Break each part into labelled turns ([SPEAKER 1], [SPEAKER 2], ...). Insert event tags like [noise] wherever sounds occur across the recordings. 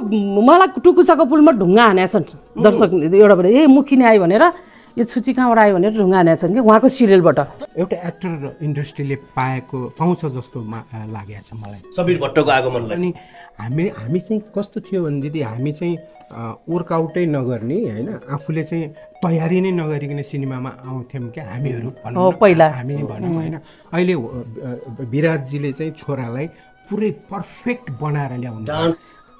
[SPEAKER 1] मलाई टुकुसाको पुलमा ढुङ्गा हानेका छन् दर्शक एउटा भने ए मुखिने आयो भनेर यो छुची कहाँबाट आयो भनेर ढुङ्गा हानेका छन् कि? उहाँको सिरियलबाट।
[SPEAKER 2] एउटा एक्टर इन्डस्ट्रीले पाएको पाउँछ जस्तो लागेको छ मलाई।
[SPEAKER 3] सबिर भट्टको आगमनलाई।
[SPEAKER 2] अनि हामी हामी चाहिँ कस्तो थियो भनेदेखि हामी चाहिँ वर्कआउटै नगर्ने होइन? आफूले चाहिँ तयारी नै नगरिकन सिनेमामा आउँथ्यौँ क्या हामीहरू
[SPEAKER 1] पहिला।
[SPEAKER 2] हामी भनौँ होइन? अहिले अ, विराटजीले चाहिँ छोरालाई पुरै पर्फेक्ट बनाएर ल्याउनु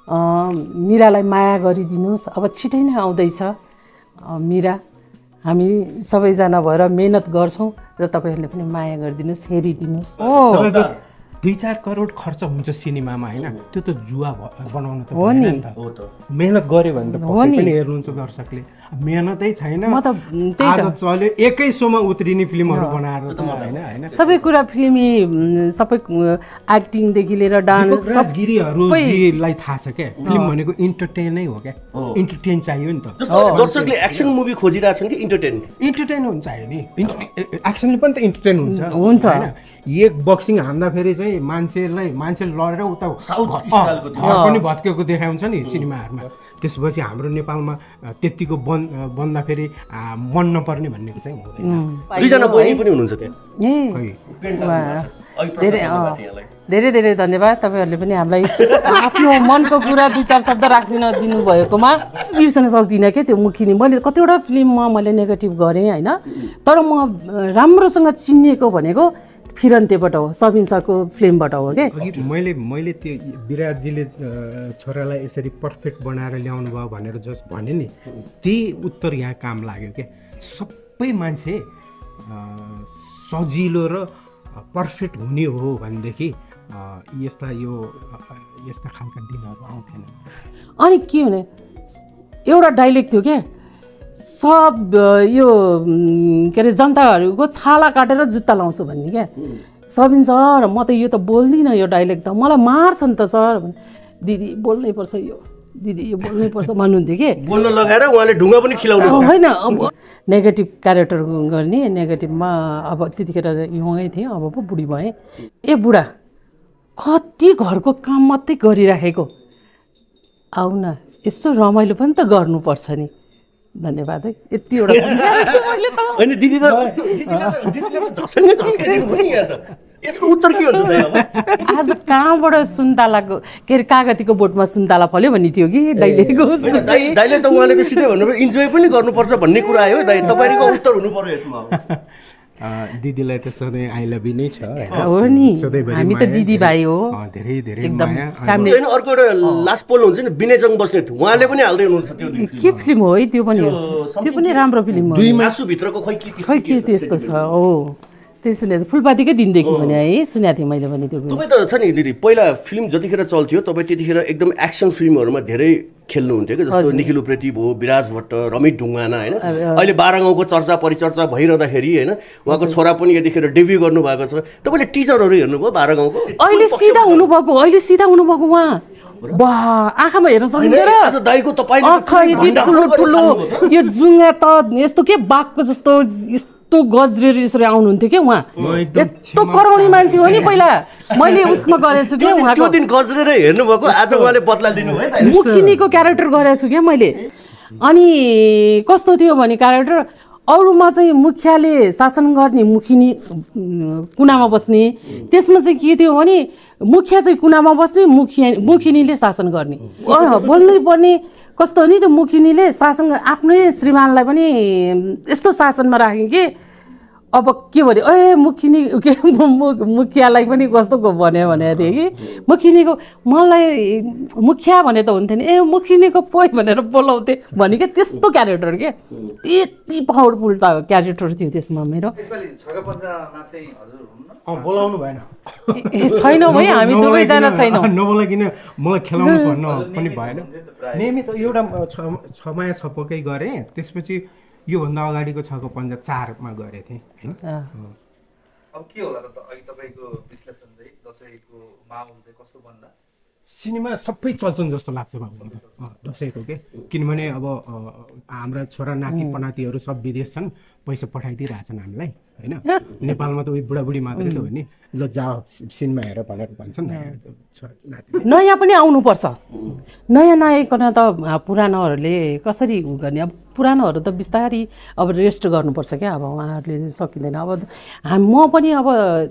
[SPEAKER 1] मिरालाई माया गरिदिनुहोस्। अब छिटै नै आउँदैछ। मिरा हामी सबैजना भएर मेहनत गर्छौँ र तपाईँहरूले पनि माया गरिदिनुहोस् हेरिदिनुहोस्। हो
[SPEAKER 2] दुई चार करोड खर्च हुन्छ सिनेमामा होइन? त्यो त जुवा बनाउनु त
[SPEAKER 1] हो
[SPEAKER 2] भएन
[SPEAKER 1] नि।
[SPEAKER 2] त। मेहनत गऱ्यो भने त। पनि हेर्नुहुन्छ दर्शकले। मेहनतै छैन। आज
[SPEAKER 1] त
[SPEAKER 2] चल्यो एकै सोमा उत्रिने फिल्महरू बनाएर त होइन होइन?
[SPEAKER 1] सबै कुरा फिल्मी सबै एक्टिङदेखि लिएर डान्स सब।
[SPEAKER 2] गिरीहरूलाई थाहा छ क्या? फिल्म भनेको इन्टरटेनै हो क्या? इन्टरटेन चाहियो नि त।
[SPEAKER 3] दर्शकले एक्सन मुभी खोजिरहेछन् कि इन्टरटेन?
[SPEAKER 2] इन्टरटेन हुन्छ नि। एक्सनले पनि त इन्टरटेन हुन्छ।
[SPEAKER 1] हुन्छ।
[SPEAKER 2] होइन? एक बक्सिङ हान्दाखेरि चाहिँ मान्छेलाई मान्छे लडेर उता घर पनि भत्केको देखाउँछ नि सिनेमाहरूमा। त्यसपछि हाम्रो नेपालमा त्यत्तिको बन बन्दाखेरि मन नपर्ने भन्ने चाहिँ हुँदैन।
[SPEAKER 1] धेरै। धेरै धेरै धन्यवाद। तपाईँहरूले पनि हामीलाई आफ्नो मनको कुरा दुई चार शब्द राखिदिन दिनुभएकोमा। बिर्सन सक्दिनँ क्या त्यो मुखिनी? मैले कतिवटा फिल्ममा मैले नेगेटिभ गरेँ होइन? तर म राम्रोसँग चिनिएको भनेको फिरन्तेबाट हो सबिन सरको फिल्मबाट हो क्या
[SPEAKER 2] मैले मैले त्यो विराटजीले छोरालाई यसरी पर्फेक्ट बनाएर ल्याउनु भयो भनेर जस्ट भने नि त्यही उत्तर यहाँ काम लाग्यो क्या सबै मान्छे सजिलो र पर्फेक्ट हुने हो भनेदेखि यस्ता यो यस्ता खालका दिनहरू आउँथेन
[SPEAKER 1] अनि के भने एउटा डाइलेक्ट थियो क्या सब यो के अरे जनताहरूको छाला काटेर जुत्ता लाउँछु भन्ने क्या। सबिन सर म त यो त बोल्दिनँ यो डाइलेक्ट त। मलाई मार्छ नि त सर दिदी बोल्नै पर्छ यो। दिदी यो बोल्नै पर्छ भन्नुहुन्थ्यो कि?
[SPEAKER 3] बोल्न लगाएर उहाँले ढुङ्गा पनि खिलाउनु
[SPEAKER 1] होइन अब नेगेटिभ क्यारेक्टर गर्ने नेगेटिभमा अब त्यतिखेर युवै थिएँ अब पो बुढी भएँ। ए बुढा कति घरको काम मात्रै गरिराखेको। आऊ न यसो रमाइलो पनि त गर्नुपर्छ नि। धन्यवाद है। यतिवटा
[SPEAKER 3] होइन दिदी त यसको उत्तर के हुन्छ
[SPEAKER 1] आज कहाँबाट सुन्तलाको के अरे कागतीको बोटमा सुन्तला फल्यो भन्ने थियो कि? डाइलेको
[SPEAKER 3] होइन, दाइ दाइले त उहाँले त सिधै भन्नुभयो इन्जोय पनि गर्नुपर्छ भन्ने कुरा आयो दाइ। तपाईँको उत्तर हुनु पर्यो यसमा।
[SPEAKER 2] दिदीलाई त सधैँ आई लभ यु नै छ
[SPEAKER 1] हो नि।
[SPEAKER 2] सधैँभरि
[SPEAKER 1] हामी त दिदी भाइ हो।
[SPEAKER 2] धेरै धेरै माया।
[SPEAKER 3] अर्को एउटा लास्ट पोल हुन्छ नि विनयजङ बस्नेत। उहाँले पनि हाल्दै हुनुहुन्छ त्यो दुई
[SPEAKER 1] के फिल्म हो है त्यो पनि हो। त्यो पनि राम्रो फिल्म हो।
[SPEAKER 3] मासुभित्रको खै के
[SPEAKER 1] खै के त्यस्तो छ हो। त्यसले फुलपातीकै दिनदेखि भने है सुनेको थिएँ मैले पनि त्यो
[SPEAKER 3] तपाईँ त छ नि दिदी पहिला फिल्म जतिखेर चल्थ्यो तपाईँ त्यतिखेर एकदम एक्सन फिल्महरूमा धेरै खेल्नुहुन्थ्यो कि जस्तो निखिल उप्रेती भयो विराज भट्ट रमित ढुङ्गाना होइन? अहिले बाह्र गाउँको चर्चा परिचर्चा भइरहँदाखेरि होइन उहाँको छोरा पनि यतिखेर डेब्यू गर्नुभएको छ। तपाईँले टिचरहरू हेर्नुभयो बाह्र गाउँको
[SPEAKER 1] अहिले सिधा हुनुभएको अहिले सिधा हुनुभएको उहाँ। आँखामा हेर्न
[SPEAKER 3] त।
[SPEAKER 1] यो जुङ्गा त यस्तो के बाघको जस्तो यस्तो गजरेर यसरी आउनुहुन्थ्यो क्या उहाँ? यस्तो कराउने मान्छे हो नि पहिला। मैले उसमा गरेको छु क्या
[SPEAKER 3] दिन- त्यो दिन गजरेर हेर्नुभएको आज उहाँले बदला लिनुभयो दाइ
[SPEAKER 1] मुखिनीको क्यारेक्टर गरेको छु क्या मैले? अनि कस्तो थियो भने क्यारेक्टर अरूमा चाहिँ मुखियाले शासन गर्ने मुखिनी कुनामा बस्ने त्यसमा चाहिँ के थियो भने मुखिया चाहिँ कुनामा बस्ने मुखिया मुखिनीले शासन गर्ने। बोल्नै पर्ने। कस्तो नि त्यो मुखिनीले शासन आफ्नै श्रीमानलाई पनि यस्तो शासनमा राख्यो कि अब के भन्यो? ए मुखिनी के मुखियालाई पनि कस्तो भन्यो? भनेको थिएँ कि मुखिनीको मलाई मुखिया भने त हुन्थ्यो नि। ए मुखिनीको पोइ भनेर बोलाउँथेँ। भने क्या त्यस्तो क्यारेक्टर के? यति पावरफुल त क्यारेक्टर थियो त्यसमा मेरो।
[SPEAKER 2] बोलाउनु भएन।
[SPEAKER 1] छैनौँ है हामी दुवैजना छैनौँ।
[SPEAKER 2] नबोलाइकन मलाई खेलाउनुहोस् भन्न पनि भएन। नियमित एउटा छ- छमाया छपकै गरेँ त्यसपछि योभन्दा अगाडिको छको पन्जा चारमा गरेको थिएँ होइन।
[SPEAKER 4] अब के होला त त- अहिले तपाईँको विश्लेषण चाहिँ दसैँको माहौल चाहिँ कस्तो बन्दा?
[SPEAKER 2] सिनेमा सबै चल्छन् जस्तो लाग्छ बाबु अँ, दसैँको के? किनभने अब हाम्रा छोरा नाति पनातिहरू सब विदेश छन् पैसा पठाइदिइरहेछन् हामीलाई। होइन? नेपालमा त उयो बुढाबुढी मात्रै त हो नि ल जाओ सिनेमा हेर भनेर भन्छन्
[SPEAKER 1] नयाँ पनि आउनुपर्छ। नयाँ नआइकन त पुरानोहरूले कसरी उ गर्ने? अब पुरानोहरू त बिस्तारी अब रेस्ट गर्नुपर्छ क्या अब उहाँहरूले सकिँदैन। अब हाम म पनि अब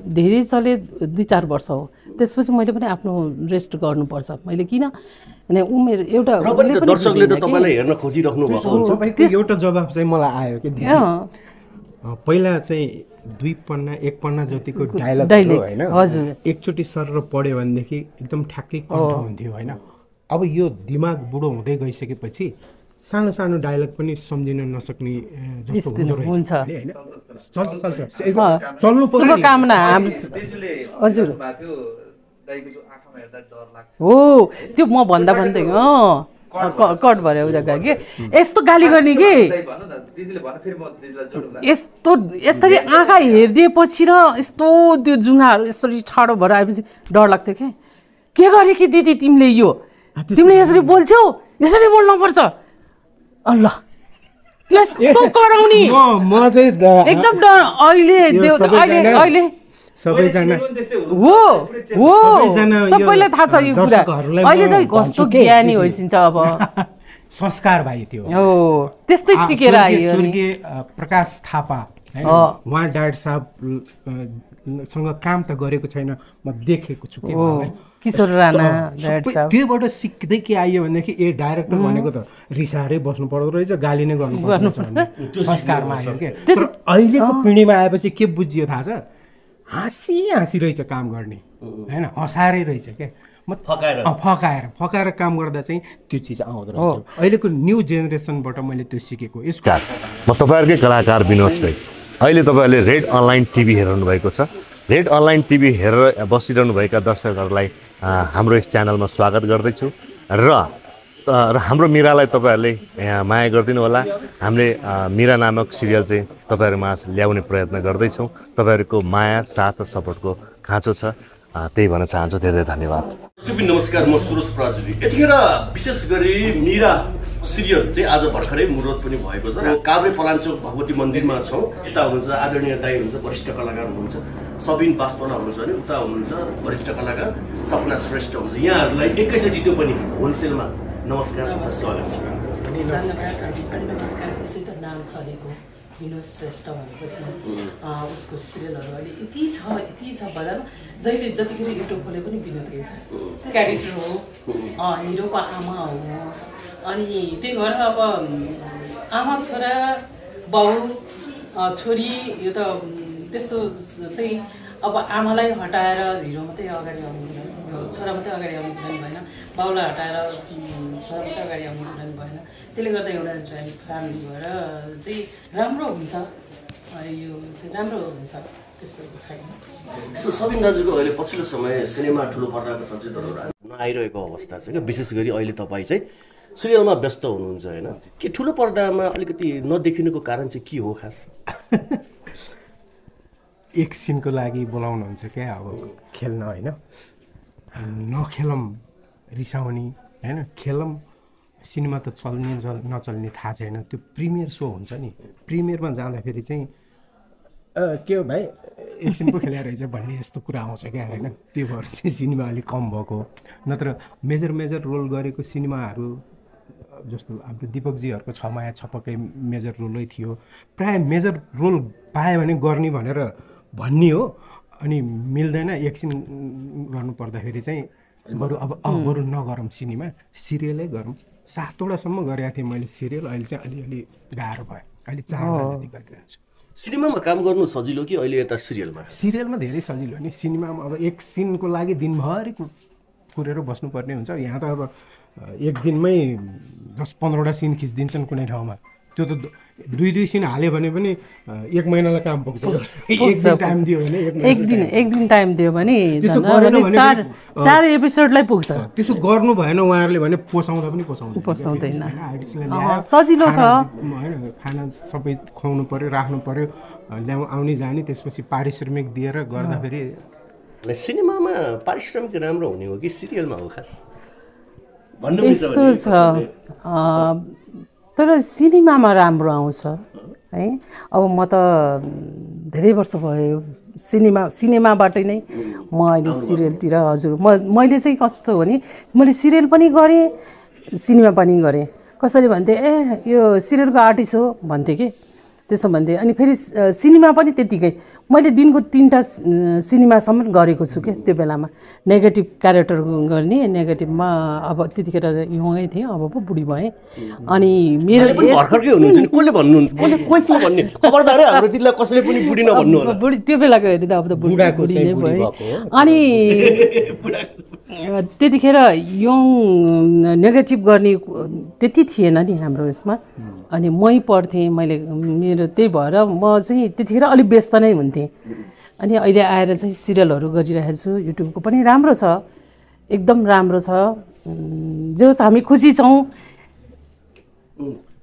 [SPEAKER 1] धेरै चले दुई चार वर्ष हो। त्यसपछि मैले पनि आफ्नो रेस्ट गर्नुपर्छ। मैले किन? उमेर एउटा
[SPEAKER 3] दर्शकले त। तपाईँलाई हेर्न खोजिराख्नु भएको हुन्छ
[SPEAKER 2] एउटा जवाब चाहिँ मलाई आयो कि पहिला चाहिँ दुई पन्ना एक पन्ना जतिको डायलग होइन?
[SPEAKER 1] हजुर।
[SPEAKER 2] एकचोटि सर पढ्यो भनेदेखि एकदम ठ्याक्कै कन्ठ हुन्थ्यो होइन? अब यो दिमाग बुढो हुँदै गइसकेपछि सानो सानो डायलग पनि सम्झिन नसक्ने जस्तो
[SPEAKER 1] हुन्छ।
[SPEAKER 2] चल्छ चल्छ। चल्नु।
[SPEAKER 1] शुभकामना। हजुर। हो त्यो म भन्दा भन्दै अँ। कट भएर उता गयो कि यस्तो गाली गर्ने कि?
[SPEAKER 4] दाइ भन्नु न दिदीले भन्नु फेरि म दिदीलाई जोड्नुला
[SPEAKER 1] यस्तो यसरी आँखा हेरिदिएपछि र यस्तो त्यो जुङ्गाहरू यसरी ठाडो भएर आएपछि डर लाग्थ्यो क्या के गरे कि दिदी तिमीले यो? तिमीले यसरी बोल्छौ? यसरी बोल्नुपर्छ
[SPEAKER 2] द-
[SPEAKER 1] एकदम डर। अहिले अहिले अहिले
[SPEAKER 2] सबैजना
[SPEAKER 1] हो हो
[SPEAKER 2] सबैजना यो
[SPEAKER 1] सबैलाई थाहा छ यो कुरा। अहिले त कस्तो ज्ञानी। होइसिन्छ अब। [laughs]
[SPEAKER 2] संस्कार भाइ त्यो।
[SPEAKER 1] हो त्यस्तै सिकेर
[SPEAKER 2] स्वर्गीय-
[SPEAKER 1] आयो।
[SPEAKER 2] स्वर्गीय प्रकाश थापा। उहाँ डाक्टर साहब अ, सँग काम त गरेको छैन म देखेको छु कि।
[SPEAKER 1] किशोर राणा।
[SPEAKER 2] त्योबाट सिक्दै के आयो भनेदेखि ए डाइरेक्टर भनेको त रिसाएरै बस्नु पर्दो रहेछ गाली नै गर्नु पर्दो रहेछ संस्कारमा आयो के। तर अहिलेको पिँढीमा आएपछि के बुझियो थाहा छ? हाँसी हाँसी रहेछ काम गर्ने। होइन? हँसाएरै रहेछ क्या। म
[SPEAKER 3] फकाएर।
[SPEAKER 2] फकाएर। फकाएर काम गर्दा चाहिँ त्यो चिज आउँदो रहेछ। अहिलेको न्यू जेनेरेसनबाट मैले त्यो सिकेको। यसको
[SPEAKER 5] म तपाईँहरूकै कलाकार विनोद राई अहिले तपाईँहरूले रेड अनलाइन टिभी हेरिरहनु भएको छ। रेड अनलाइन टिभी हेरेर बसिरहनुभएका दर्शकहरूलाई हाम्रो यस च्यानलमा स्वागत गर्दैछु। र र हाम्रो मिरालाई तपाईँहरूले यहाँ माया गरिदिनु होला। हामीले मिरा नामक सिरियल चाहिँ तपाईँहरूमा ल्याउने प्रयत्न गर्दैछौँ। तपाईँहरूको माया साथ र सपोर्टको खाँचो छ। त्यही भन्न चाहन्छु। धेरै धेरै धन्यवाद।
[SPEAKER 3] नमस्कार। म सुरज प्राजुली यतिखेर विशेष गरी मिरा सिरियल चाहिँ आज भर्खरै मुहुर्त पनि भएको छ। काभ्रे पलाञ्चोक भगवती मन्दिरमा छौँ। यता हुनुहुन्छ आदरणीय दाई हुनुहुन्छ वरिष्ठ कलाकार हुनुहुन्छ सबिन बास्पना हुनुहुन्छ भने उता हुनुहुन्छ वरिष्ठ कलाकार सपना श्रेष्ठ हुनुहुन्छ। यहाँहरूलाई एकैचोटि त्यो पनि होलसेलमा नमस्कार स्वागत छ।
[SPEAKER 1] नाम चलेको विनोद श्रेष्ठ भनेपछि अँ, उसको सिरियलहरू अहिले यति छ यति छ बजारमा जहिले जतिखेर युट्युब खोले पनि विनोदकै छ क्यारेक्टर हो अँ, हिरोको आमा हो अनि त्यही भएर अब आमा छोरा बाउ छोरी यो त त्यस्तो चाहिँ अब आमालाई हटाएर हिरो मात्रै अगाडि आउनु कुरानी छोरा मात्रै अगाडि आउने कुरा नि भएन बाउलाई हटाएर छोरा मात्रै अगाडि आउने कुरा भएन। त्यसले गर्दा एउटा जोइन्ट फ्यामिली भएर चाहिँ राम्रो हुन्छ। यो चाहिँ राम्रो हुन्छ त्यस्तो छैन।
[SPEAKER 3] सबिन दाजुको अहिले पछिल्लो समय सिनेमा ठुलो पर्दाको चलचित्रहरू नआइरहेको अवस्था छ क्या। विशेष गरी अहिले तपाईँ चाहिँ सिरियलमा व्यस्त हुनुहुन्छ होइन? के ठुलो पर्दामा अलिकति नदेखिनुको कारण चाहिँ के हो खास?
[SPEAKER 2] एक सिनको लागि बोलाउनुहुन्छ क्या अब खेल्न होइन? नखेलौँ रिसाउने होइन? खेलौँ सिनेमा त चल्ने जल नचल्ने थाहा छैन। त्यो प्रिमियर सो हुन्छ नि। प्रिमियरमा जाँदाखेरि चाहिँ "अ, के हो भाइ? एकछिन पो खेला रहेछ भन्ने यस्तो कुरा आउँछ क्या होइन? त्यो भएर चाहिँ सिनेमा अलिक कम भएको। नत्र मेजर मेजर रोल गरेको सिनेमाहरू जस्तो हाम्रो दिपकजीहरूको छ माया छपकै मेजर रोलै थियो। प्राय मेजर रोल पायो भने गर्ने भनेर भन्ने हो। अनि मिल्दैन। एकछिन गर्नु पर्दाखेरि चाहिँ बरु अब अब बरु नगरौँ सिनेमा सिरियलै गरौँ। सातवटासम्म गरेको थिएँ मैले सिरियल अहिले चाहिँ अलिअलि गाह्रो भयो। अहिले चारवटा जति गरिरहेको छु।
[SPEAKER 3] सिनेमामा काम गर्नु सजिलो कि अहिले यता सिरियलमा?
[SPEAKER 2] सिरियलमा धेरै सजिलो नि। सिनेमामा अब एक सिनको लागि दिनभरि कुरेर बस्नुपर्ने हुन्छ। यहाँ त अब एक दिनमै दस पन्ध्रवटा सिन खिचिदिन्छन् कुनै ठाउँमा। त्यो त दुई दुई सिन हाल्यो भने पनि एक महिनालाई काम पुग्छ। [laughs] एक दिन टाइम दियो भने एक
[SPEAKER 1] दिन एक दिन टाइम दियो भने चार चार एपिसोडलाई पुग्छ।
[SPEAKER 2] त्यसो गर्नु भएन उहाँहरूले भने पोसाउँदा पनि पोसाउँदैन।
[SPEAKER 1] पोसाउँदैन। सजिलो छ।
[SPEAKER 2] खाना, होइन खाना सबै खुवाउनु पऱ्यो राख्नु पऱ्यो ल्याउ आउने जाने त्यसपछि पारिश्रमिक दिएर गर्दाखेरि
[SPEAKER 3] सिनेमामा पारिश्रमिक राम्रो हुने हो कि सिरियलमा हो खास?
[SPEAKER 1] यस्तो छ। अँ, तर सिनेमामा राम्रो आउँछ है? अब म त धेरै वर्ष भयो सिनेमा सिनेमाबाट नै म अहिले सिरियलतिर हजुर म मैले चाहिँ कस्तो हो भने मैले सिरियल पनि गरेँ सिनेमा पनि गरेँ। कसरी भन्थेँ ए यो सिरियलको आर्टिस्ट हो भन्थेँ कि? त्यसो भन्थेँ। अनि फेरि सिनेमा पनि त्यत्तिकै मैले दिनको तिनवटा सिनेमासम्म गरेको छु क्या त्यो बेलामा। नेगेटिभ क्यारेक्टर गर्ने नेगेटिभमा अब त्यतिखेर युङै थिएँ अब पो बुढी भएँ। अनि मेरो
[SPEAKER 3] अहिले पनि भर्खरकै हुनुहुन्छ नि। कसले भन्नुहुन्छ कसले कसले भन्ने? खबरदार है हाम्रो दिदीलाई कसैले पनि बुढी नभन्नु होला।
[SPEAKER 1] बुढी त्यो बेलाको हेरी त अब त बुढी
[SPEAKER 2] बुढाको
[SPEAKER 1] नै भयो। अनि [laughs] त्यतिखेर यङ नेगेटिभ गर्ने त्यति थिएन नि हाम्रो यसमा। अनि मै पढ्थेँ मैले मेरो त्यही भएर म चाहिँ त्यतिखेर अलिक व्यस्त नै हुन्थेँ। अनि अहिले आएर चाहिँ सिरियलहरू गरिरहेको छु युट्युबको पनि राम्रो छ। एकदम राम्रो छ। जे हामी खुसी छौँ।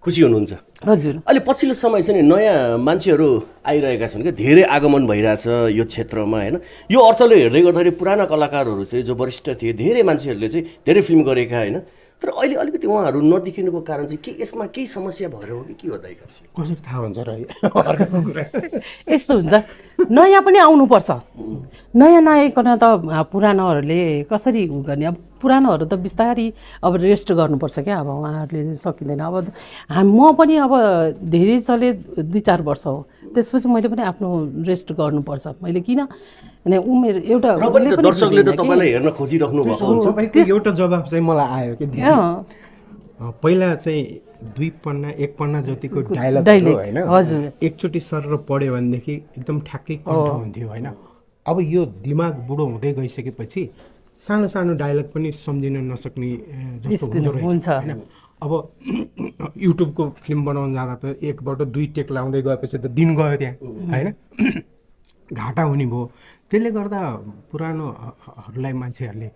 [SPEAKER 3] खुसी हुनुहुन्छ।
[SPEAKER 1] हजुर।
[SPEAKER 3] अहिले पछिल्लो समय चाहिँ नि नयाँ मान्छेहरू आइरहेका छन् क्या धेरै आगमन भइरहेछ यो क्षेत्रमा होइन? यो अर्थले हेर्दै गर्दाखेरि पुराना कलाकारहरू चाहिँ जो वरिष्ठ थिए धेरै मान्छेहरूले चाहिँ धेरै फिल्म गरेका होइन? तर अहिले अलिकति उहाँहरू नदेखिनुको कारण चाहिँ के यसमा केही समस्या भएर हो कि के हो दाइका
[SPEAKER 2] कसरी थाहा हुन्छ र यो? [laughs] अर्काको कुरा।
[SPEAKER 1] यस्तो हुन्छ। नयाँ पनि आउनुपर्छ। नयाँ नआइकन त पुरानोहरूले कसरी उ गर्ने? अब पुरानोहरू त बिस्तारै अब रेस्ट गर्नुपर्छ क्या। अब उहाँहरूले सकिँदैन। अब हाम म पनि अब धेरै चले दुई चार वर्ष हो। त्यसपछि मैले पनि आफ्नो रेस्ट गर्नुपर्छ। मैले किन? भने उमेर एउटा
[SPEAKER 3] दर्शकले त। तपाईँलाई हेर्न खोजिराख्नु भएको हुन्छ।
[SPEAKER 2] एउटा जवाब चाहिँ मलाई आयो कि पहिला चाहिँ दुई पन्ना एक पन्ना जतिको डायलग होइन?
[SPEAKER 1] हजुर।
[SPEAKER 2] एकचोटि सर पढ्यो भनेदेखि एकदम ठ्याक्कै कन्ठ हुन्थ्यो होइन? अब यो दिमाग बुढो हुँदै गइसकेपछि सानो सानो डायलग पनि सम्झिन नसक्ने जस्तो
[SPEAKER 1] स्थिति
[SPEAKER 2] हुँदो रहेछ
[SPEAKER 1] हुन्छ।
[SPEAKER 2] होइन? अब [clears throat] युट्युबको फिल्म बनाउन जाँदा त एकबाट दुई टेक लाउँदै गएपछि त दिन गयो त्यहाँ होइन? घाटा हुने भयो। त्यसले गर्दा पुरानोहरूलाई मान्छेहरूले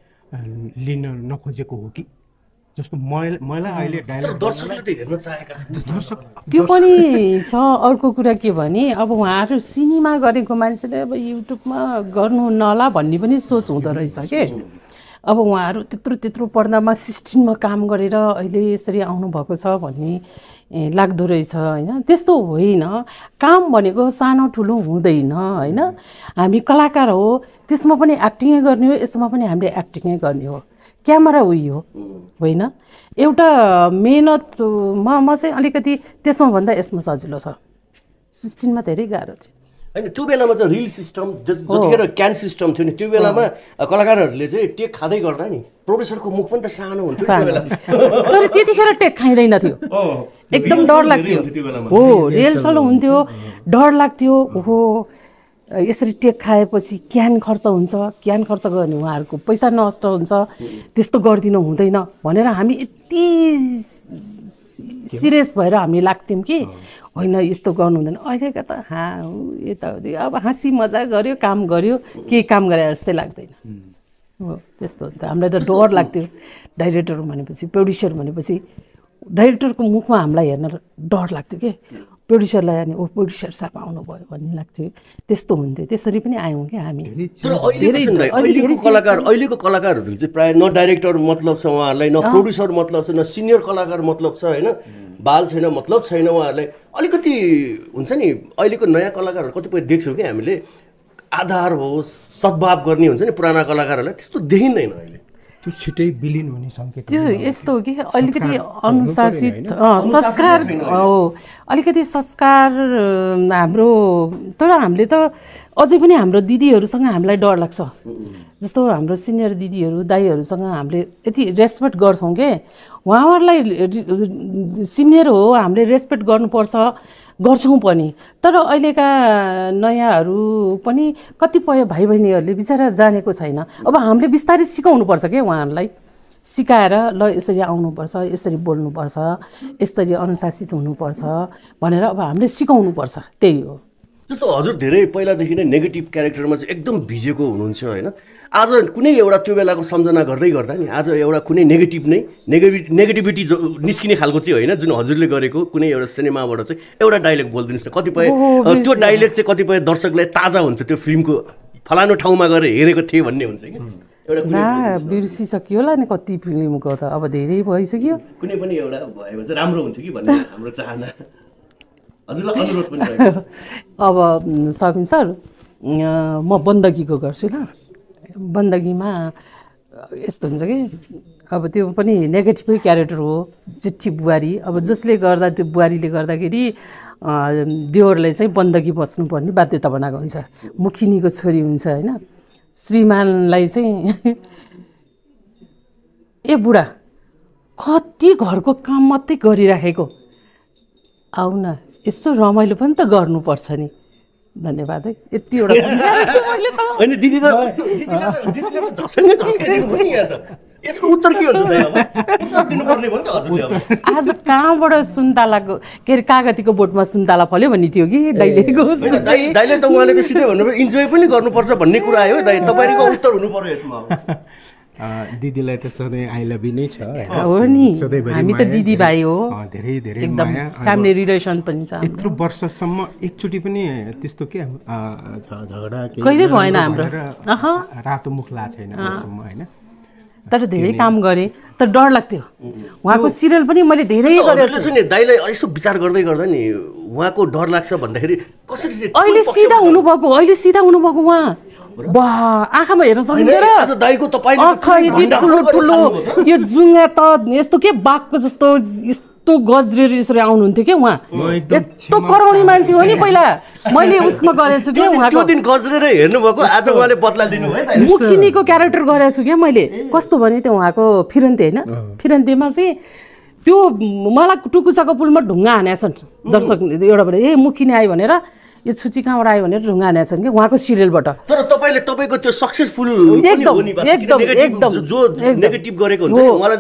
[SPEAKER 2] लिन नखोजेको हो कि? जस्तो मैले मलाई अहिले
[SPEAKER 3] तर
[SPEAKER 2] डायलग
[SPEAKER 3] दर्शकले त हेर्न चाहेका छन्।
[SPEAKER 2] दर्शक
[SPEAKER 1] त्यो पनि छ। अर्को कुरा के भने अब उहाँहरू सिनेमा गरेको मान्छेले अब युट्युबमा गर्नु नला भन्ने पनि सोच हुँदो रहेछ के? अब उहाँहरू त्यत्रो त्यत्रो पर्दामा सिक्सटिनमा काम गरेर अहिले यसरी आउनुभएको छ भन्ने लाग्दो रहेछ होइन? त्यस्तो होइन। काम भनेको सानो ठुलो हुँदैन होइन? हामी कलाकार हो त्यसमा पनि एक्टिङै गर्ने हो यसमा पनि हामीले एक्टिङै गर्ने हो। क्यामेरा उयो हो होइन? एउटा मेहनतमा म चाहिँ अलिकति त्यसमा भन्दा यसमा सजिलो छ। सिक्सटिनमा धेरै गाह्रो थियो।
[SPEAKER 3] होइन त्यो बेलामा त रिल सिस्टम ज- जतिखेर क्यान सिस्टम थियो नि त्यो बेलामा कलाकारहरूले चाहिँ टेक खाँदै गर्दा नि प्रोड्युसरको मुख पनि त सानो हुन्थ्यो त्यो बेला [laughs]
[SPEAKER 1] तर त्यतिखेर टेक खाइँदैन थियो एकदम डर लाग्थ्यो। हो रिहर्सल हुन्थ्यो डर लाग्थ्यो ओहो यसरी टेक खाएपछि क्यान खर्च हुन्छ क्यान खर्च गयो भने उहाँहरूको पैसा नष्ट हुन्छ त्यस्तो गरिदिनु हुँदैन भनेर हामी यति सिरियस भएर हामी लाग्थ्यौँ कि। होइन यस्तो गर्नु हुँदैन। अहिलेका त हा यताउति अब हाँसी मजा गऱ्यो काम गऱ्यो केही काम गरे जस्तै लाग्दैन। हो। त्यस्तो हुन्छ। हामीलाई त डर लाग्थ्यो डाइरेक्टर भनेपछि प्रड्युसर भनेपछि। डाइरेक्टरको मुखमा हामीलाई हेर्न डर लाग्थ्यो कि? प्रड्युसरलाई हेर्ने ओ प्रड्युसर साहब आउनुभयो भन्ने लाग्थ्यो। त्यस्तो हुन्थ्यो। त्यसरी पनि आयौँ क्या हामी।
[SPEAKER 3] तर अहिलेको कलाकार अहिलेको कलाकारहरू चाहिँ प्रायः न डाइरेक्टर मतलब छ उहाँहरूलाई न प्रोड्युसर मतलब छ न सिनियर कलाकार मतलब छ होइन? बाल छैन मतलब छैन उहाँहरूलाई। अलिकति हुन्छ नि अहिलेको नयाँ कलाकारहरू कतिपय देख्छौँ कि हामीले। आधार हो सद्भाव गर्ने हुन्छ नि पुराना कलाकारहरूलाई। त्यस्तो देखिँदैन अहिले।
[SPEAKER 2] त्यो छिटै विलिन हुने सङ्केत
[SPEAKER 1] त्यो यस्तो हो कि अलिकति अनुशासित संस्कार हो। अलिकति संस्कार हाम्रो तर हामीले त अझै पनि हाम्रो दिदीहरूसँग हामीलाई डर लाग्छ। जस्तो हाम्रो सिनियर दिदीहरू दाईहरूसँग हामीले यति रेस्पेक्ट गर्छौँ के? उहाँहरूलाई सिनियर हो हामीले रेस्पेक्ट गर्नुपर्छ। गर्छौँ पनि। तर अहिलेका नयाँहरू पनि कतिपय भाइ बहिनीहरूले बिचरा जानेको छैन। अब हामीले बिस्तारै सिकाउनुपर्छ क्या उहाँहरूलाई? सिकाएर ल यसरी आउनुपर्छ यसरी बोल्नुपर्छ यसरी अनुशासित हुनुपर्छ भनेर अब हामीले सिकाउनुपर्छ। त्यही हो।
[SPEAKER 3] जस्तो हजुर धेरै पहिलादेखि नै नेगेटिभ क्यारेक्टरमा चाहिँ एकदम भिजेको हुनुहुन्छ होइन। आज कुनै एउटा त्यो बेलाको सम्झना गर्दै गर्दा नि आज एउटा कुनै नेगेटिभ नै नेगेटिभ नेगेटिभिटी जो निस्किने खालको चाहिँ होइन जुन हजुरले गरेको कुनै एउटा सिनेमाबाट चाहिँ एउटा डाइलग बोलिदिनुहोस् न। कतिपय त्यो। डाइलग चाहिँ कतिपय दर्शकलाई ताजा हुन्छ त्यो फिल्मको फलानु ठाउँमा गएर हेरेको थिएँ भन्ने हुन्छ कि।
[SPEAKER 1] बिर्सिसक्यो होला नि कति फिल्मको त अब धेरै भइसक्यो।
[SPEAKER 3] कुनै पनि एउटा भयो भने चाहिँ राम्रो हुन्थ्यो कि भन्ने हाम्रो चाहना। हजुरलाई अनुरोध पनि। [laughs]
[SPEAKER 1] अब सबिन सर म बन्दगीको गर्छु ल। बन्दगीमा यस्तो हुन्छ कि अब त्यो पनि नेगेटिभै क्यारेक्टर हो चिठी बुहारी। अब जसले गर्दा त्यो बुहारीले गर्दाखेरि अ, देवरले चाहिँ बन्दगी बस्नुपर्ने बाध्यता बनाएको हुन्छ। मुखिनीको छोरी हुन्छ होइन? श्रीमानलाई चाहिँ [laughs] ए बुढा कति घरको काम मात्रै गरिराखेको? आऊ न यसो रमाइलो पनि त गर्नुपर्छ नि। धन्यवाद है। यतिवटा भनिरहेको छु मैले त।
[SPEAKER 3] होइन दिदी त दिदीले त- दिदीले त झस्काइ झस्काइदिनु भयो नि यहाँ त। यसको उत्तर के हुन्छ दाइ अब? उत्तर दिनुपर्ने भयो नि त हजुरले अब।
[SPEAKER 1] आज कहाँबाट सुन्तलाको के अरे कागतीको बोटमा सुन्तला फल्यो भन्ने थियो कि? दैलेको
[SPEAKER 3] होइन, दाइ दाइले त उहाँले त सिधै भन्नुभयो इन्जोय पनि गर्नुपर्छ भन्ने कुरा आयो दाइ। तपाईँको उत्तर हुनु पर्यो यसमा
[SPEAKER 2] दिदीलाई त सधैँ आई लभ यु नै छ?
[SPEAKER 1] हो नि। हामी त दिदी भाइ हो।
[SPEAKER 2] अ, धेरै धेरै
[SPEAKER 1] एकदम
[SPEAKER 2] माया।
[SPEAKER 1] फ्यामिली रिलेसन पनि छ
[SPEAKER 2] यत्रो वर्षसम्म एकचोटि पनि त्यस्तो के झगडा केही
[SPEAKER 1] कहिल्यै
[SPEAKER 2] नराम्रो
[SPEAKER 1] भएन हाम्रो।
[SPEAKER 2] रातो मुख लाएको छैन होइन?
[SPEAKER 1] तर धेरै काम गरेँ तर डर लाग्थ्यो। उहाँको सिरियल पनि मैले धेरै
[SPEAKER 3] दाइलाई यसो विचार गर्दै गर्दा नि उहाँको डर लाग्छ भन्दाखेरि कसरी
[SPEAKER 1] अहिले सिधा हुनुभएको अहिले सिधा हुनुभएको उहाँ। बा आँखामा हेर्न सक्दैन। यो जुङ्गा त यस्तो के बाघको जस्तो यस्तो गजरेर यसरी आउनुहुन्थ्यो क्या उहाँ यस्तो कराउने मान्छे हो नि पहिला मैले उसमा गरेको छु क्या मुखिनीको क्यारेक्टर गरेको छु क्या मैले कस्तो भने त्यो उहाँको फिरन्ते होइन फिरन्तेमा चाहिँ त्यो मलाई टुकुसाको पुलमा ढुङ्गा हानेका छन् दर्शक एउटा भने ए मुखिनी आयो भनेर यो छुची कहाँबाट आयो भनेर ढुङ्गा हानेका छन् कि उहाँको सिरियलबाट।
[SPEAKER 3] तर तपाईँले तपाईँको त्यो सक्सेसफुल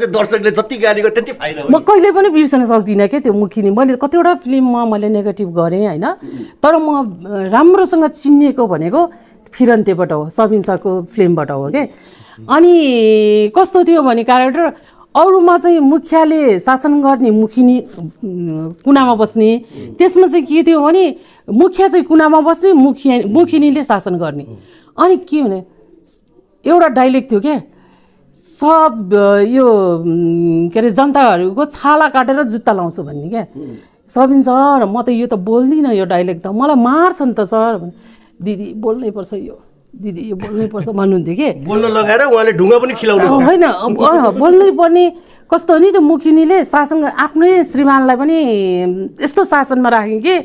[SPEAKER 3] दर्शकले जति गाली त्यति फाइदा
[SPEAKER 1] म। कहिले पनि बिर्सन सक्दिनँ क्या त्यो मुखिनी मैले कतिवटा फिल्ममा मैले नेगेटिभ गरेँ होइन। तर म राम्रोसँग चिनिएको भनेको फिरन्तेबाट हो सबिन सरको फिल्मबाट हो कि। अनि कस्तो थियो भने क्यारेक्टर अरूमा चाहिँ मुखियाले शासन गर्ने मुखिनी कुनामा बस्ने त्यसमा चाहिँ के थियो भने मुखिया चाहिँ कुनामा बस्ने मुखिया मुखिनीले शासन गर्ने। अनि के भने एउटा डाइलेक्ट थियो क्या सब यो के अरे जनताहरूको छाला काटेर जुत्ता लाउँछु भन्ने क्या। सबिन सर म त यो त बोल्दिनँ यो डाइलेक्ट त मलाई मार्छ नि त सर। दिदी बोल्नै पर्छ यो। दिदी यो बोल्नै पर्छ भन्नुहुन्थ्यो कि?
[SPEAKER 3] बोल्न लगाएर उहाँले ढुङ्गा पनि खिलाउनु
[SPEAKER 1] होइन बोल्नै पर्ने कस्तो नि त्यो मुखिनीले शासन आफ्नै श्रीमानलाई पनि यस्तो शासनमा राख्यो कि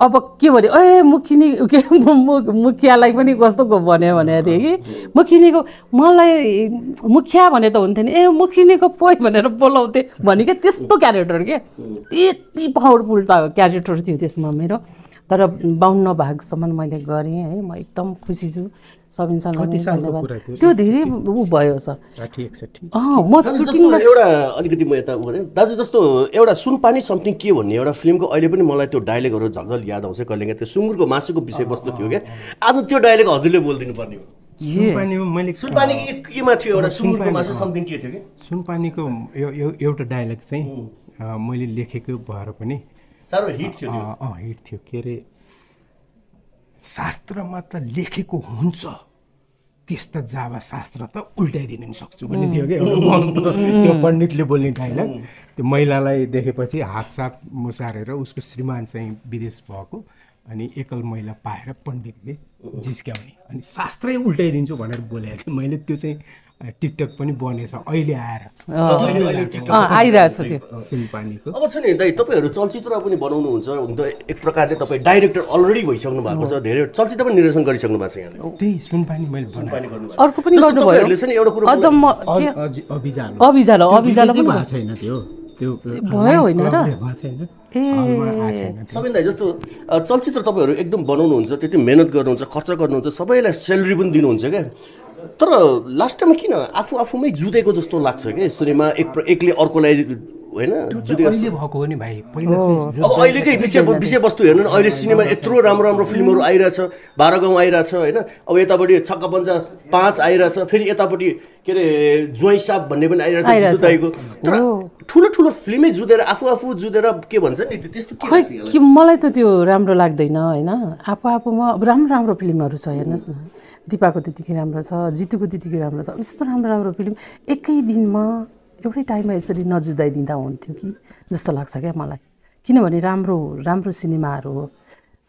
[SPEAKER 1] अब के भन्यो ए मुखिनी के मुखियालाई पनि कस्तो भन्यो? भनेको थिएँ कि। मुखिनीको मलाई मुखिया भने त हुन्थ्यो नि ए मुखिनीको पोइ भनेर बोलाउँथेँ भने क्या त्यस्तो क्यारेक्टर क्या यति पावरफुल त क्यारेक्टर थियो त्यसमा मेरो। तर बाहुन्न भागसम्म मैले गरेँ है। म एकदम खुसी छु। सबिन पनि धन्यवाद।
[SPEAKER 2] थियो?
[SPEAKER 1] त्यो धेरै ऊ भयो सर। अँ म सुटिङमा
[SPEAKER 3] एउटा अलिकति म यता भने दाजु जस्तो एउटा सुनपानी समथिङ के भन्ने एउटा फिल्मको अहिले पनि मलाई त्यो डायलगहरू झन्झल याद आउँछ कहिले त्यो सुँगुरको मासुको विषयवस्तु थियो क्या। आज त्यो डायलग हजुरले बोलिदिनु पर्ने हो
[SPEAKER 2] सुनपानीमा मैले
[SPEAKER 3] सुनपानी के- केमा थियो एउटा सुँगुरको मासु समथिङ के थियो कि?
[SPEAKER 2] सुनपानीको यो यो- एउटा डायलग चाहिँ मैले लेखेको भएर पनि
[SPEAKER 3] साह्रो हिट थियो।
[SPEAKER 2] अँ हिट थियो। के अरे शास्त्रमा त लेखेको हुन्छ त्यस्ता जावा शास्त्र त उल्टाइदिनु नि सक्छु भन्ने थियो कि एउटा मन्त्र। त्यो पण्डितले बोल्ने डाइलग त्यो महिलालाई देखेपछि हातसात मुसारेर उसको श्रीमान चाहिँ विदेश भएको अनि एकल महिला पाएर पण्डितले जिस्क्याउने अनि शास्त्रै उल्टाइदिन्छु भनेर बोलेको थिएँ। मैले त्यो चाहिँ टिकटक पनि बनेछ। अहिले आएर।
[SPEAKER 1] आइरहेको छ त्यो।
[SPEAKER 2] सुनपानीको।
[SPEAKER 3] अब छ नि दाइ तपाईँहरू चलचित्र पनि बनाउनुहुन्छ। हुन त एक प्रकारले तपाईँ डाइरेक्टर अलरेडी भइसक्नु भएको छ। धेरै चलचित्र पनि निर्देशन गरिसक्नु भएको छ यहाँले
[SPEAKER 2] त्यही सुनपानी मैले
[SPEAKER 1] अर्को पनि गर्नुभयो।
[SPEAKER 2] अभिजालो।
[SPEAKER 1] अभिजालो पनि
[SPEAKER 2] भएको छैन त्यो। त्यो
[SPEAKER 1] भयो होइन र?
[SPEAKER 3] दाइ जस्तो चलचित्र तपाईँहरू एकदम बनाउनुहुन्छ त्यति मेहनत गर्नुहुन्छ खर्च गर्नुहुन्छ सबैलाई सेलेरी पनि दिनुहुन्छ क्या। तर लास्ट टाइममा किन आफू आफूमै जुधेको जस्तो लाग्छ क्या सिनेमा एक एकले अर्कोलाई होइन?
[SPEAKER 2] भएको हो नि भाइ। पहिला
[SPEAKER 3] अब अहिलेकै विषय विषयवस्तु हेर्नु न अहिले सिनेमा यत्रो राम्रो राम्रो फिल्महरू आइरहेछ बाह्र गाउँ आइरहेछ होइन? अब यतापट्टि छक्क पञ्च पाँच आइरहेछ फेरि यतापट्टि के अरे ज्वाइँ साप भन्ने पनि आइरहेछ
[SPEAKER 1] आइरहेछ।
[SPEAKER 3] जितु दाईको। तर। ठुलो ठुलो फिल्मै जुधेर आफू आफू जुधेर के भन्छ नि त्यो? त्यस्तो के
[SPEAKER 1] मलाई त त्यो राम्रो लाग्दैन होइन? आफू आफूमा अब राम्रो राम्रो फिल्महरू छ हेर्नुहोस् न। दिपाको त्यतिकै राम्रो छ जितुको त्यतिकै राम्रो छ यस्तो राम्रो राम्रो फिल्म एकै दिनमा एउटै टाइममा यसरी नजुदाइदिँदा हुन्थ्यो कि जस्तो लाग्छ क्या मलाई। किनभने राम्रो राम्रो सिनेमाहरू हो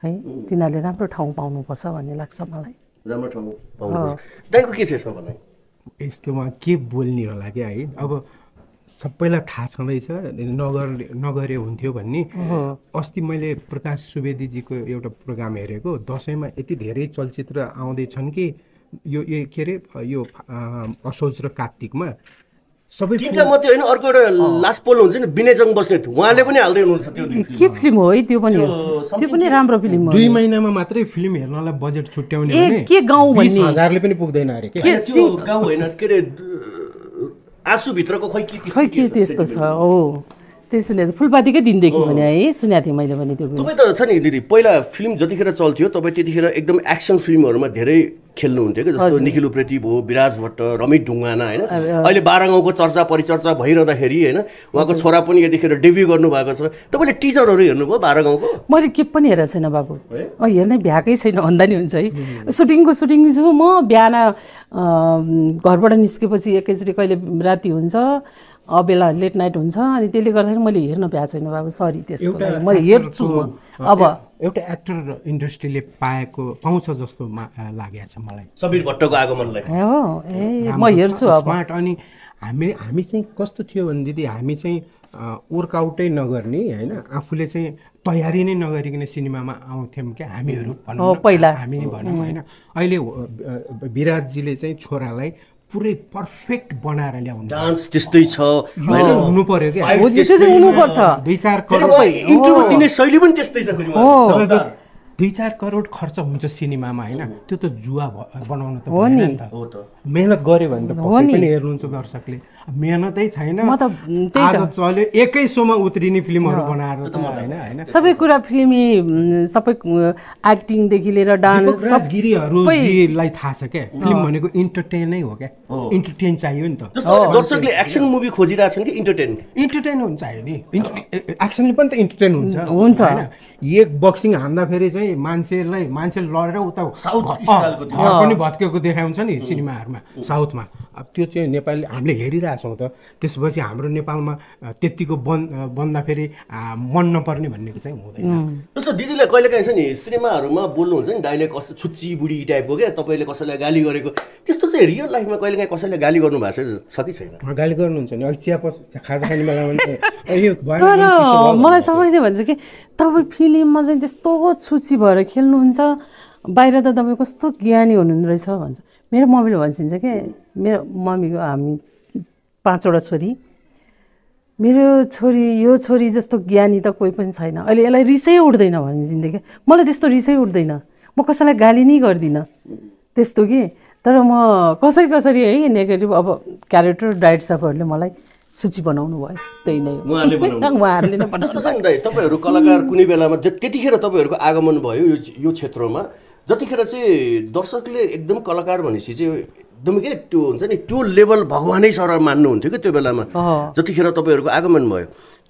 [SPEAKER 1] है तिनीहरूले राम्रो ठाउँ पाउनुपर्छ भन्ने लाग्छ मलाई।
[SPEAKER 3] राम्रो ठाउँ के छ यसमा भनाइ
[SPEAKER 2] यस्तोमा के बोल्ने होला क्या है? अब सबैलाई थाहा छँदैछ नगर नगरे हुन्थ्यो भन्ने। अस्ति मैले प्रकाश सुवेदीजीको एउटा प्रोग्राम हेरेको दसैँमा यति धेरै चलचित्र आउँदैछन् कि यो के अरे यो असोज र कार्तिकमा सबै
[SPEAKER 3] तिनवटा मात्रै होइन अर्को एउटा लास्ट पोल हुन्छ नि विनयजङ बस्नेत। उहाँले पनि हाल्दै हुनुहुन्छ त्यो।
[SPEAKER 1] के फिल्म हो है त्यो पनि? हो त्यो पनि राम्रो फिल्म हो।
[SPEAKER 2] दुई महिनामा मात्रै फिल्म हेर्नलाई बजेट छुट्याउने
[SPEAKER 1] के गाउँ भन्ने?
[SPEAKER 2] हजारले पनि पुग्दैन अरे। के
[SPEAKER 3] त्यो गाउँ होइन के अरे आँसुभित्रको खोइ के
[SPEAKER 1] खै के त्यस्तो छ? हो त्यसले फुलपातीकै दिनदेखि भने है सुनेको थिएँ मैले पनि त्यो
[SPEAKER 3] तपाईँ त छ नि दिदी पहिला फिल्म जतिखेर चल्थ्यो तपाईँ त्यतिखेर एकदम एक्सन फिल्महरूमा धेरै खेल्नुहुन्थ्यो क्या जस्तो निखिल उप्रेती भयो विराज भट्ट रमित ढुङ्गाना होइन? अहिले बाह्र गाउँको चर्चा परिचर्चा भइरहँदाखेरि होइन उहाँको छोरा पनि यतिखेर डेब्यू गर्नुभएको छ। तपाईँले टिचरहरू हेर्नुभयो बाह्र गाउँको
[SPEAKER 1] मैले के पनि हेरेको छैन बाबु। हेर्नै भ्याएकै छैन भन्दा नि हुन्छ है। सुटिङको सुटिङ छु म बिहान घरबाट निस्केपछि एकैचोटि कहिले राति हुन्छ बेला लेट नाइट हुन्छ अनि त्यसले गर्दाखेरि मैले हेर्न भ्याएको छैन बाबु सरी त्यसको
[SPEAKER 2] एउटा
[SPEAKER 1] लागि। मैले हेर्छु म।
[SPEAKER 2] एक्टरको-
[SPEAKER 1] अब
[SPEAKER 2] एउटा एक्टर इन्डस्ट्रीले पाएको पाउँछ जस्तो मा- लागेको छ मलाई।
[SPEAKER 3] सबिर भट्टको आगमनलाई।
[SPEAKER 1] हो। ए म हेर्छु अब।
[SPEAKER 2] स्मार्ट अनि हामी हामी चाहिँ कस्तो थियो भने दिदी हामी चाहिँ वर्कआउटै नगर्ने होइन? आफूले चाहिँ तयारी नै नगरिकन सिनेमामा आउँथ्यौँ क्या हामीहरू भनौँ
[SPEAKER 1] हो,
[SPEAKER 2] न,
[SPEAKER 1] पहिला।
[SPEAKER 2] हामी नै भनौँ होइन? अहिले अ, विराटजीले चाहिँ छोरालाई पुरै पर्फेक्ट बनाएर ल्याउनु
[SPEAKER 3] डान्स त्यस्तै छ
[SPEAKER 2] हुनु पर्यो क्या? दुई चार
[SPEAKER 3] इन्टरभ्यू दिने शैली पनि त्यस्तै छ
[SPEAKER 2] दुई चार करोड खर्च हुन्छ सिनेमामा होइन? त्यो त जुवा बनाउनु त
[SPEAKER 1] हो
[SPEAKER 2] भएन
[SPEAKER 1] नि।
[SPEAKER 2] त। मेहनत गऱ्यो भने त। पनि हेर्नुहुन्छ दर्शकले। मेहनतै छैन। आज चल्यो एकै सोमा उत्रिने फिल्महरू बनाएर त होइन होइन?
[SPEAKER 1] सबै कुरा फिल्मी सबै एक्टिङदेखि लिएर डान्स
[SPEAKER 2] राजगिरीहरूलाई थाहा छ क्या? फिल्म भनेको इन्टरटेनै हो क्या? इन्टरटेन चाहियो नि त।
[SPEAKER 3] दर्शकले एक्सन मुभी खोजिरहेछन् कि इन्टरटेन
[SPEAKER 2] इन्टरटेन हुन्छ चाहियो नि एक्सनले पनि त इन्टरटेन हुन्छ।
[SPEAKER 1] हुन्छ।
[SPEAKER 2] होइन? एक बक्सिङ हान्दाखेरि चाहिँ मान्छेलाई मान्छे लडेर उता घर पनि भत्केको देखाउँछ नि सिनेमाहरूमा साउथमा। अब त्यो चाहिँ नेपाली हामीले हेरिरहेछौँ त। त्यसपछि हाम्रो नेपालमा अ, त्यत्तिको बन् अ, बन्दाखेरि आ, मन नपर्ने भन्ने चाहिँ हुँदैन।
[SPEAKER 3] जस्तो दिदीलाई कहिले काहीँ छ नि सिनेमाहरूमा बोल्नुहुन्छ नि डाइलेक्ट कस्तो छुच्ची बुढी टाइपको क्या तपाईँले कसैलाई गाली गरेको। त्यस्तो चाहिँ रियल लाइफमा कहिले काहीँ कसैले गाली गर्नु भएको छ कि छैन?
[SPEAKER 2] गाली गर्नुहुन्छ नि। अहिले चिया पस खाजा खाने बेलामा चाहिँ,
[SPEAKER 1] मलाई सबैले भन्छ कि तपाईँ फिल्ममा चाहिँ त्यस्तो छुची भएर खेल्नुहुन्छ? बाहिर त तपाईँ कस्तो ज्ञानी हुनुहुँदो रहेछ भन्छ। मेरो मम्मीले भनिदिन्छ कि मेरो मम्मीको हामी पाँचवटा छोरी। मेरो छोरी यो छोरी जस्तो ज्ञानी त कोही पनि छैन। अहिले यसलाई रिसै उठ्दैन भनिदिन्थ्यो कि। मलाई त्यस्तो रिसै उठ्दैन। म कसैलाई गाली नै गर्दिनँ। त्यस्तो कि? तर म कसरी कसरी है नेगेटिभ अब क्यारेक्टर डाइट सफहरूले मलाई सूची बनाउनु भयो। त्यही नै
[SPEAKER 3] उहाँहरूले
[SPEAKER 1] नै
[SPEAKER 3] तपाईँहरू कलाकार कुनै बेलामा त्यतिखेर तपाईँहरूको आगमन भयो यो क्षेत्रमा। जतिखेर चाहिँ दर्शकले एकदम कलाकार भनेपछि चाहिँ एकदम के त्यो हुन्छ नि त्यो लेभल भगवानै सर मान्नुहुन्थ्यो कि त्यो बेलामा। जतिखेर तपाईँहरूको आगमन भयो।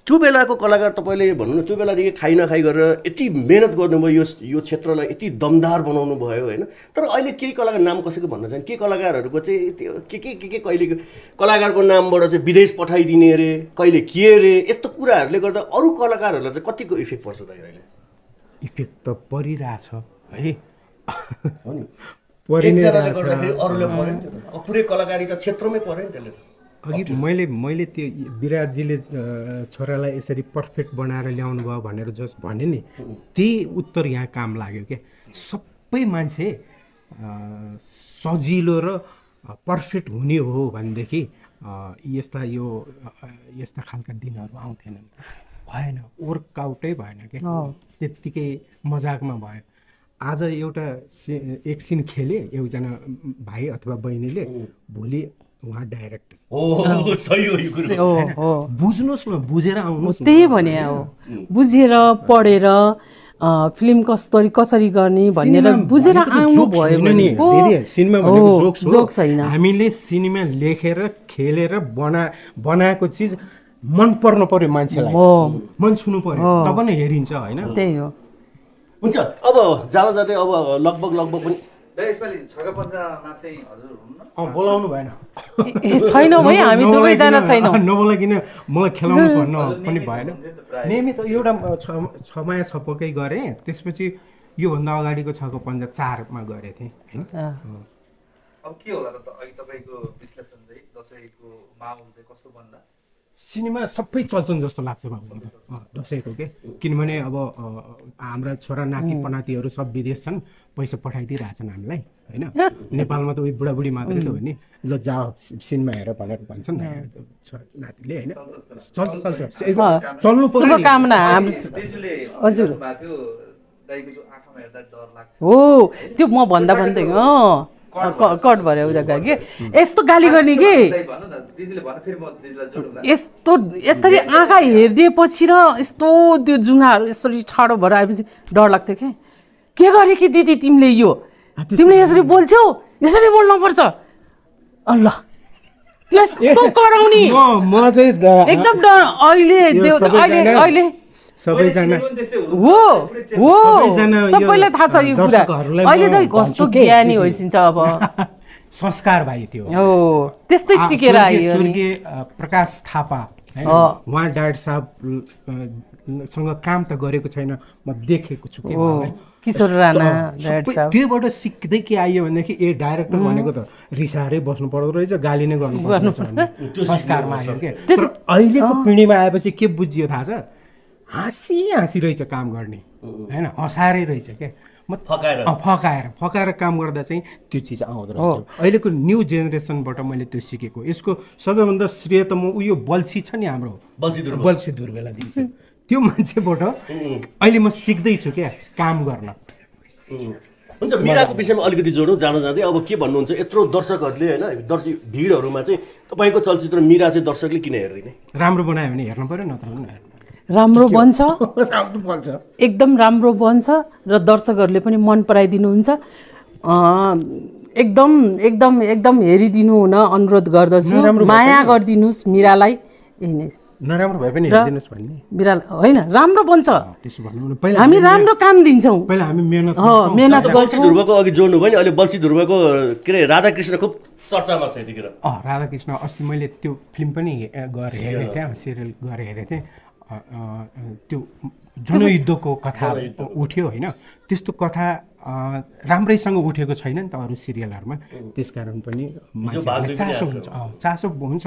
[SPEAKER 3] त्यो बेलाको कलाकार तपाईँले भनौँ न त्यो बेलादेखि खाइ नखाइ गरेर यति मेहनत गर्नुभयो यो यो क्षेत्रलाई यति दमदार बनाउनु भयो होइन? तर अहिले केही कलाकार नाम कसैको भन्न चाहन् केही कलाकारहरूको चाहिँ त्यो के के के के कहिले कलाकारको नामबाट चाहिँ विदेश पठाइदिने अरे कहिले के अरे यस्तो कुराहरूले गर्दा अरू कलाकारहरूलाई चाहिँ कतिको इफेक्ट पर्छ दाइ अहिले?
[SPEAKER 2] इफेक्ट त परिरहेछ है?
[SPEAKER 3] अरूले पऱ्यो नि त। पुरै कलाकारिता क्षेत्रमै पऱ्यो नि त्यसले त।
[SPEAKER 2] अघि मैले मैले त्यो विराटजीले छोरालाई यसरी पर्फेक्ट बनाएर ल्याउनु भयो भनेर जस भने नि त्यही उत्तर यहाँ काम लाग्यो क्या सबै मान्छे सजिलो र पर्फेक्ट हुने हो भनेदेखि यस्ता यो यस्ता खालका दिनहरू आउँथेनन्। भएन वर्कआउटै भएन क्या त्यत्तिकै मजाकमा भयो। आज एउटा सि एक सिन खेले एकजना भाइ अथवा बहिनीले भोलि उहाँ डाइरेक्टर बुझ्नुहोस् न बुझेर आउनुहोस्
[SPEAKER 1] त्यही भने हो। बुझेर पढेर अ, फिल्म कसरी कसरी गर्ने भनेर बुझेर आउनु भयो भने
[SPEAKER 2] हामीले सिनेमा लेखेर खेलेर बना बनाएको चिज मन पर्नु पर्यो मान्छेलाई।
[SPEAKER 1] हो।
[SPEAKER 2] मन छुनु पर्यो। तब नै हेरिन्छ होइन?
[SPEAKER 1] त्यही हो।
[SPEAKER 3] हुन्छ अब जाँदा जाँदै अब लगभग लगभग पनि
[SPEAKER 2] बोलाउनु भएन।
[SPEAKER 1] छैनौँ [laughs] है हामी
[SPEAKER 2] नबोलाइकन-
[SPEAKER 1] दुवैजना छैनौँ।
[SPEAKER 2] नबोलाइकन मलाई खेलाउनुहोस् भन्न पनि भएन। नियमित एउटा छ छमाया छपकै गरेँ। त्यसपछि योभन्दा अगाडिको छको पन्जा चारमा गरेको थिएँ होइन?
[SPEAKER 4] अब के होला त तपाईँको विश्लेषण चाहिँ दसैँको माहौल चाहिँ कस्तो बन्ला
[SPEAKER 2] सिनेमा सबै चल्छन् जस्तो लाग्छ बाबु मलाई। दसैँको के? किनभने अब हाम्रा छोरा नाति पनातिहरू सब विदेश छन् पैसा पठाइदिइरहेछन् हामीलाई होइन? [laughs] नेपालमा त उयो बुढाबुढी मात्रै त हो नि। ल जाओ सि- सिनेमा हेर भनेर भन्छन् छोरा नातिले होइन? चल्छ चल्छ। चल्नु
[SPEAKER 1] हजुर। हो त्यो म भन्दा भन्दै अँ। कट उयो गयो कि? यस्तो गाली गर्ने कि? यस्तो यसरी आँखा हेरिदिएपछि र यस्तो त्यो जुङ्गाहरू यसरी ठाडो भएर आएपछि डर लाग्थ्यो कि? के गरे कि दिदी तिमीले यो? तिमीले यसरी बोल्छौ? यसरी बोल्नुपर्छ अल्ल। यस्तो कराउने।
[SPEAKER 2] म चाहिँ
[SPEAKER 1] एकदम डर। अहिले अहिले अहिले
[SPEAKER 2] सबैजना
[SPEAKER 1] हो हो सबैलाई थाहा छ यो कुरा। अहिले त कस्तो ज्ञानी। होइसिन्छ अब। [laughs]
[SPEAKER 2] संस्कार भाइ त्यो।
[SPEAKER 1] हो त्यस्तै सिकेर
[SPEAKER 2] स्वर्गीय-
[SPEAKER 1] आयो
[SPEAKER 2] प्रकाश थापा। उहाँ डाक्टर साहब अ, सँग काम त गरेको छैन म देखेको छु।
[SPEAKER 1] किशोर राणा।
[SPEAKER 2] त्योबाट सिक्दै के आयो भनेदेखि ए डाइरेक्टर भनेको त रिसाएरै बस्नु पर्दो रहेछ गाली नै गर्नु पर्दो रहेछ संस्कारमा आयो के। तर अहिलेको पिँढीमा आएपछि के बुझियो थाहा छ? हाँसी हाँसी रहेछ काम गर्ने। होइन? हँसाएरै रहेछ के? म
[SPEAKER 3] फकाएर।
[SPEAKER 2] फकाएर। फकाएर काम गर्दा चाहिँ त्यो चिज आउँदो रहेछ। अहिलेको न्यू जेनेरेसनबाट मैले त्यो सिकेको। यसको सबैभन्दा श्रेय त म उयो बल्छी छ नि हाम्रो।
[SPEAKER 3] बल्छी
[SPEAKER 2] दुर्बेला दिन्छु। त्यो मान्छेबाट अहिले म सिक्दैछु क्या काम गर्न।
[SPEAKER 3] हुन्छ मिराको विषयमा अलिकति जोडौँ जान जाँदै। अब के भन्नुहुन्छ? यत्रो दर्शकहरूले होइन दर्शक भिडहरूमा चाहिँ तपाईँको चलचित्र मिरा चाहिँ दर्शकले किन हेरिदिने?
[SPEAKER 2] राम्रो बनायो भने हेर्नु पऱ्यो नत्र पनि नहेर्नु
[SPEAKER 1] राम्रो बन्छ। [laughs]
[SPEAKER 2] राम्रो बन्छ।
[SPEAKER 1] एकदम राम्रो बन्छ र दर्शकहरूले पनि मन पराइदिनुहुन्छ। अँ, एकदम एकदम एकदम हेरिदिनु हुन अनुरोध गर्दछु। माया गरिदिनुहोस् मिरालाई। यही नै।
[SPEAKER 2] नराम्रो भए पनि हेरिदिनुहोस् भन्ने।
[SPEAKER 1] मिरा होइन राम्रो बन्छ।
[SPEAKER 2] त्यसो भन्नु भने पहिला
[SPEAKER 1] हामी राम्रो काम दिन्छौँ।
[SPEAKER 2] पहिला हामी मेहनत।
[SPEAKER 1] मेहनत गर्छौँ।
[SPEAKER 3] ध्रुवको अघि जोड्नु भयो नि अहिले बल्छी ध्रुवको के अरे राधाकृष्ण खुब चर्चामा छ यतिखेर।
[SPEAKER 2] अँ राधाकृष्ण अस्ति मैले त्यो फिल्म पनि हे- गएर हेरेको थिएँ। सिरियल गएर हेरेको थिएँ। त्यो जनयुद्धको कथा उठ्यो होइन। त्यस्तो कथा राम्रैसँग उठेको छैन नि त अरू सिरियलहरूमा। त्यस कारण पनि मान्छेहरूलाई चासो हुन्छ। चासो हुन्छ।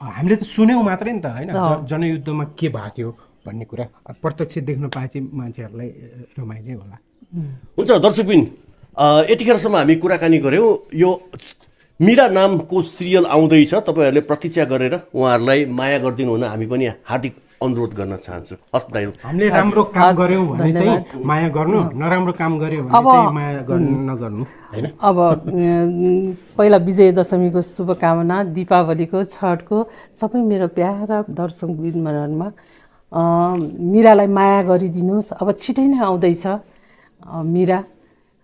[SPEAKER 2] हामीले त सुन्यौँ मात्रै नि त होइन। जनयुद्धमा के भएको थियो भन्ने कुरा। प्रत्यक्ष देख्न पाए चाहिँ मान्छेहरूलाई रमाइलो होला।
[SPEAKER 3] हुन्छ दर्शकबिन यतिखेरसम्म हामी कुराकानी गऱ्यौँ। यो मिरा नामको सिरियल आउँदैछ। तपाईँहरूले प्रतीक्षा गरेर उहाँहरूलाई माया गरिदिनु हुन हामी पनि हार्दिक अनुरोध गर्न चाहन्छु। हस् दाइ
[SPEAKER 2] हामीले राम्रो काम गऱ्यौँ भने। चाहिँ माया गर्नु नराम्रो काम गऱ्यो भने
[SPEAKER 1] अब-
[SPEAKER 2] चाहिँ माया गर्नु नगर्नु। होइन?
[SPEAKER 1] अब पहिला विजय दशमीको शुभकामना दिपावलीको छठको सबै मेरो प्यारा दर्शक वृन्दमा अँ, मिरालाई माया गरिदिनुहोस्। अब छिटै नै आउँदैछ। मिरा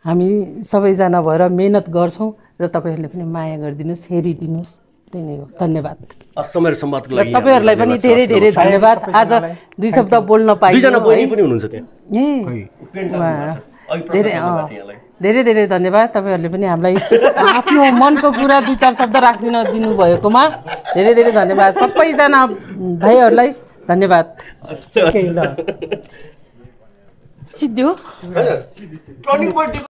[SPEAKER 1] हामी सबैजना भएर मेहनत गर्छौँ र तपाईँहरूले पनि माया गरिदिनुहोस् हेरिदिनुहोस्। त्यही नै हो। धन्यवाद।
[SPEAKER 3] समय र सम्वादको
[SPEAKER 1] र
[SPEAKER 3] लागि
[SPEAKER 1] तपाईँहरूलाई पनि। धेरै धेरै। धन्यवाद। आज दुई शब्द बोल्न पाइयो।
[SPEAKER 3] दुईजना बहिनी
[SPEAKER 1] है।
[SPEAKER 3] पनि हुनुहुन्छ त्यहाँ।
[SPEAKER 1] ए।
[SPEAKER 3] पेन्ट
[SPEAKER 1] वाह।
[SPEAKER 3] लाग्नु भएको छ। अघि प्रशंसा
[SPEAKER 1] धेरै। धेरै धेरै धन्यवाद। तपाईँहरूले पनि हामीलाई आफ्नो मनको कुरा दुई चार शब्द राखिदिन दिनुभएकोमा धेरै धेरै धन्यवाद। सबैजना भाइहरूलाई धन्यवाद। सिद्धि।